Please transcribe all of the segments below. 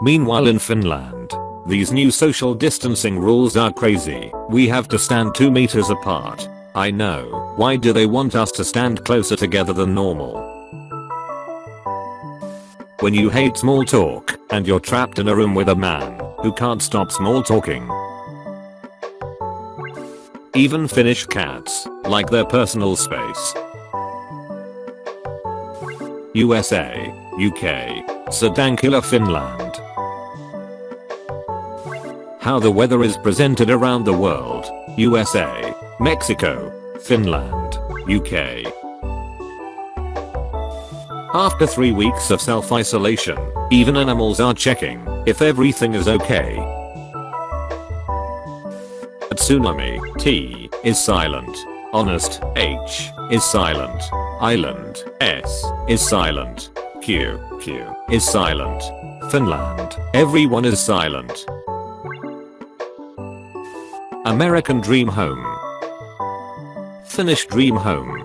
Meanwhile in Finland, these new social distancing rules are crazy. We have to stand 2 meters apart. I know. Why do they want us to stand closer together than normal? When you hate small talk and you're trapped in a room with a man who can't stop small talking. Even Finnish cats like their personal space. USA, UK, Sodankylä Finland. How the weather is presented around the world. USA, Mexico, Finland, UK. After 3 weeks of self-isolation, even animals are checking if everything is okay. Tsunami, T is silent. Honest, H is silent. Island, S is silent. Q, Q is silent. Finland, everyone is silent. American Dream Home. Finnish Dream Home.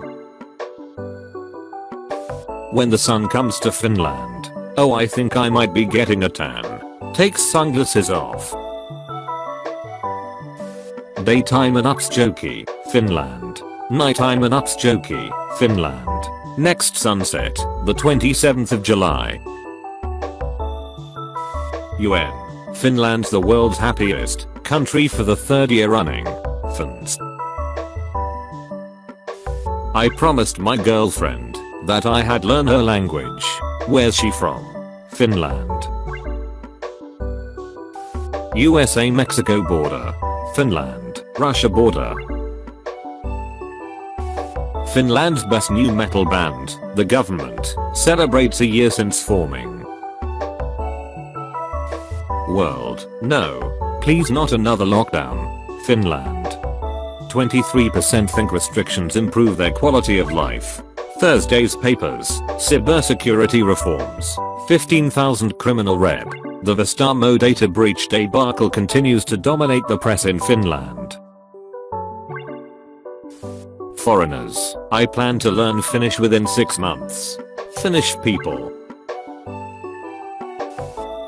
When the sun comes to Finland. Oh I think I might be getting a tan. Take sunglasses off. Daytime and Utsjoki, Finland. Nighttime and Utsjoki, Finland. Next sunset, the 27th of July. UN. Finland's the world's happiest country for the third year running. Finns. I promised my girlfriend that I had learned her language. Where's she from? Finland. USA Mexico border. Finland, Russia border. Finland's best new metal band, the government, celebrates a year since forming. World, no. Please not another lockdown. Finland. 23% think restrictions improve their quality of life. Thursday's papers, cybersecurity reforms, 15,000 criminal rep. The Vastaamo data breach debacle continues to dominate the press in Finland. Foreigners, I plan to learn Finnish within 6 months. Finnish people.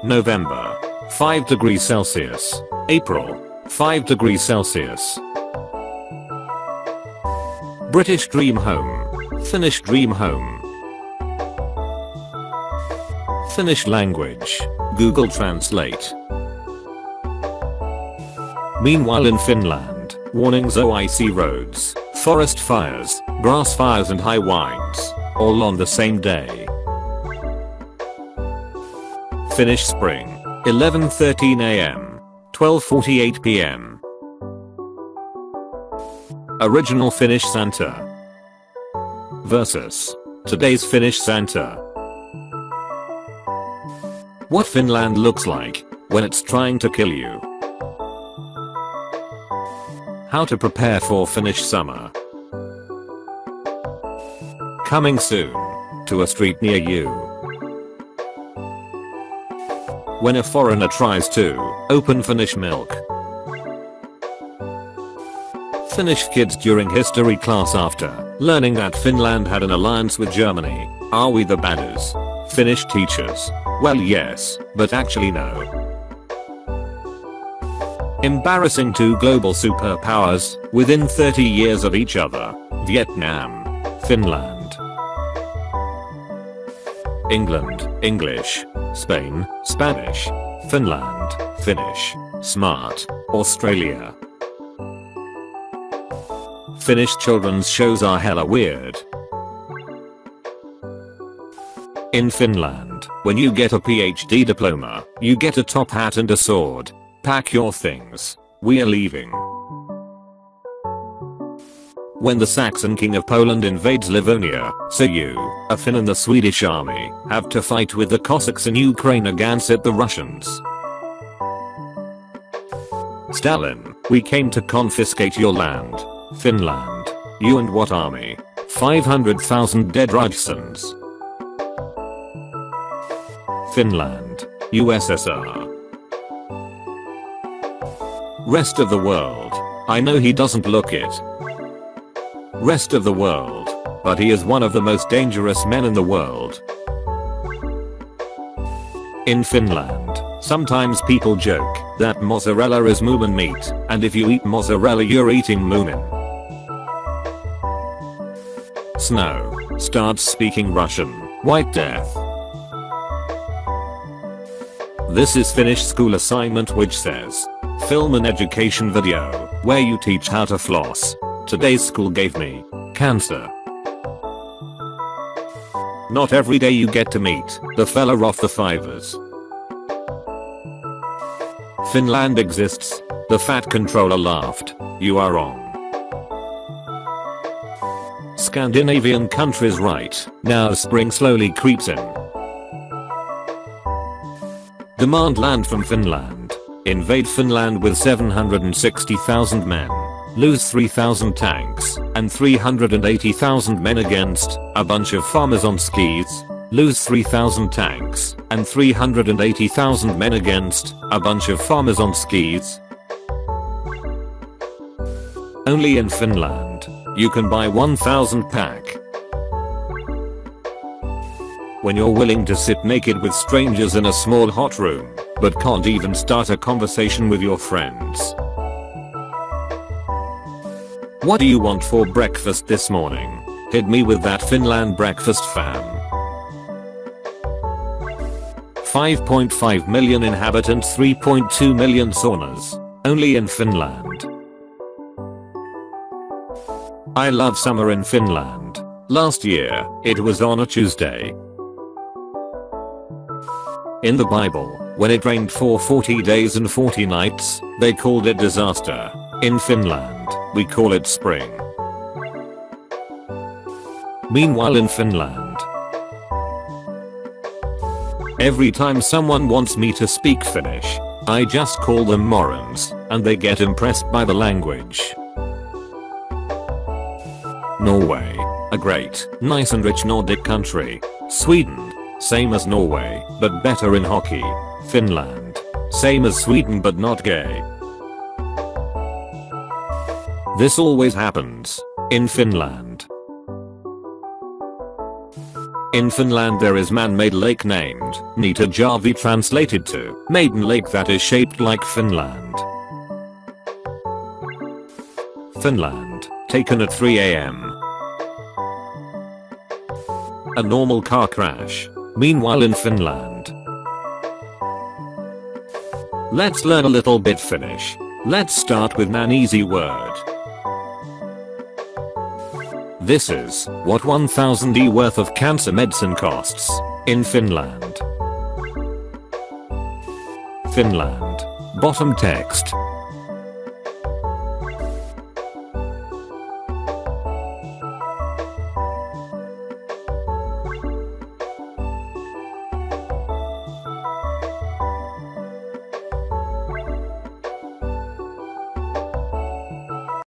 November. 5 degrees Celsius. April. 5 degrees Celsius. British Dream Home. Finnish Dream Home. Finnish language. Google Translate. Meanwhile in Finland, warnings OIC roads, forest fires, grass fires and high winds, all on the same day. Finnish spring, 11:13 a.m., 12:48 p.m. Original Finnish Santa versus today's Finnish Santa. What Finland looks like when it's trying to kill you. How to prepare for Finnish summer. Coming soon to a street near you. When a foreigner tries to open Finnish milk. Finnish kids during history class after learning that Finland had an alliance with Germany. Are we the badders? Finnish teachers. Well yes, but actually no. Embarrassing two global superpowers within 30 years of each other. Vietnam. Finland. England. English. Spain. Spanish. Finland. Finnish. Smart. Australia. Finnish children's shows are hella weird. In Finland, when you get a PhD diploma, you get a top hat and a sword. Pack your things. We're leaving. When the Saxon king of Poland invades Livonia, so you, a Finn in the Swedish army, have to fight with the Cossacks in Ukraine against the Russians. Stalin, we came to confiscate your land. Finland. You and what army? 500,000 dead Russians. Finland. USSR. Rest of the world. I know he doesn't look it. Rest of the world. But he is one of the most dangerous men in the world. In Finland, Sometimes people joke that mozzarella is moomin meat, and if you eat mozzarella you're eating moomin. Snow starts speaking Russian. White death. This is Finnish school assignment which says, film an education video where you teach how to floss. Today's school gave me cancer. Not every day you get to meet the fella off the fivers. Finland exists. The fat controller laughed. You are wrong. Scandinavian countries right now spring slowly creeps in. Demand land from Finland. Invade Finland with 760,000 men. Lose 3,000 tanks and 380,000 men against a bunch of farmers on skis. Lose 3,000 tanks and 380,000 men against a bunch of farmers on skis. Only in Finland. You can buy 1000 pack. When you're willing to sit naked with strangers in a small hot room, but can't even start a conversation with your friends. What do you want for breakfast this morning? Hit me with that Finland breakfast fam. 5.5 million inhabitants 3.2 million saunas. Only in Finland. I love summer in Finland. Last year, it was on a Tuesday. In the Bible, when it rained for 40 days and 40 nights, they called it disaster. In Finland, we call it spring. Meanwhile in Finland, every time someone wants me to speak Finnish, I just call them morons, and they get impressed by the language. Norway. A great, nice and rich Nordic country. Sweden. Same as Norway, but better in hockey. Finland. Same as Sweden but not gay. This always happens. In Finland. In Finland there is man-made lake named Niittijärvi translated to Maiden Lake that is shaped like Finland. Finland. Taken at 3 am. A normal car crash. Meanwhile in Finland. Let's learn a little bit Finnish. Let's start with an easy word. This is what 1000 E worth of cancer medicine costs in Finland. Finland. Bottom text.